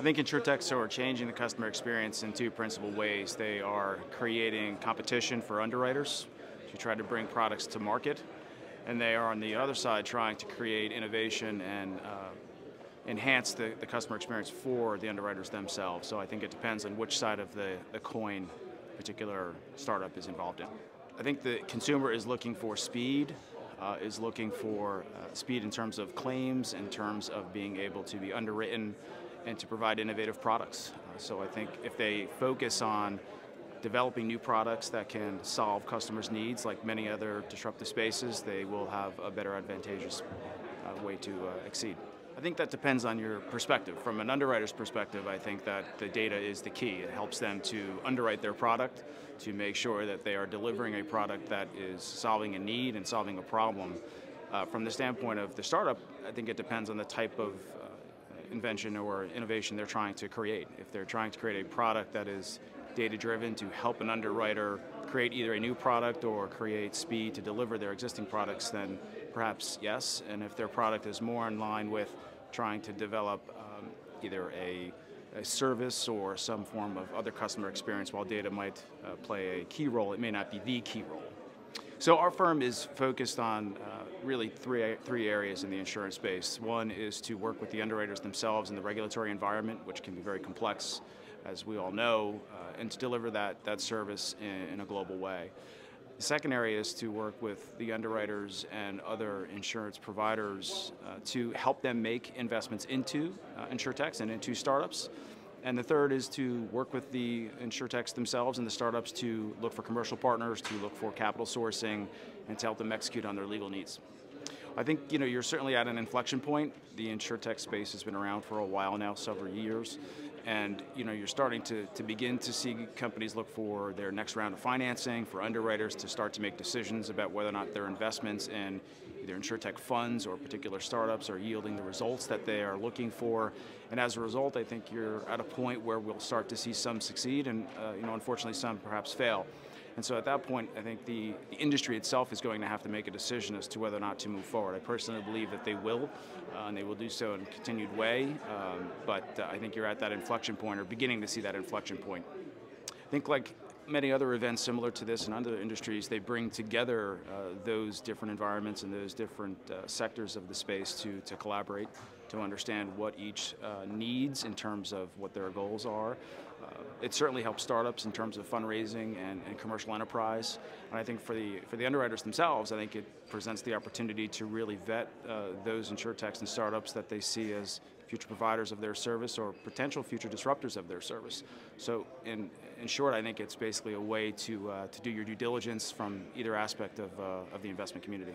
I think InsurTechs are changing the customer experience in two principal ways. They are creating competition for underwriters to try to bring products to market, and they are on the other side trying to create innovation and uh, enhance the, the customer experience for the underwriters themselves. So I think it depends on which side of the, the coin particular startup is involved in. I think the consumer is looking for speed, uh, is looking for uh, speed in terms of claims, in terms of being able to be underwritten and to provide innovative products. Uh, so I think if they focus on developing new products that can solve customers' needs, like many other disruptive spaces, they will have a better advantageous uh, way to uh, exceed. I think that depends on your perspective. From an underwriter's perspective, I think that the data is the key. It helps them to underwrite their product, to make sure that they are delivering a product that is solving a need and solving a problem. Uh, from the standpoint of the startup, I think it depends on the type of uh, invention or innovation they're trying to create. If they're trying to create a product that is data driven to help an underwriter create either a new product or create speed to deliver their existing products, then perhaps yes. And if their product is more in line with trying to develop um, either a, a, service or some form of other customer experience, while data might uh, play a key role, it may not be the key role. So our firm is focused on uh, really three, three areas in the insurance space. One is to work with the underwriters themselves in the regulatory environment, which can be very complex, as we all know, uh, and to deliver that, that service in, in a global way. The second area is to work with the underwriters and other insurance providers uh, to help them make investments into uh, insurtechs and into startups. And the third is to work with the insurtechs themselves and the startups to look for commercial partners, to look for capital sourcing, and to help them execute on their legal needs. I think you know you're certainly at an inflection point. The insurtech space has been around for a while now, several years, and you know you're starting to, to begin to see companies look for their next round of financing, for underwriters to start to make decisions about whether or not their investments in either insurtech funds or particular startups are yielding the results that they are looking for. And as a result, I think you're at a point where we'll start to see some succeed, and uh, you know unfortunately some perhaps fail. And so at that point, I think the, the, industry itself is going to have to make a decision as to whether or not to move forward. I personally believe that they will, uh, and they will do so in a continued way. Um, but uh, I think you're at that inflection point, or beginning to see that inflection point. I think like many other events similar to this in other industries, they bring together uh, those different environments and those different uh, sectors of the space to, to collaborate, to understand what each uh, needs in terms of what their goals are. Uh, it certainly helps startups in terms of fundraising and, and, commercial enterprise. And I think for the, for the underwriters themselves, I think it presents the opportunity to really vet uh, those insurtechs and startups that they see as future providers of their service or potential future disruptors of their service. So in, in short, I think it's basically a way to, uh, to do your due diligence from either aspect of, uh, of the investment community.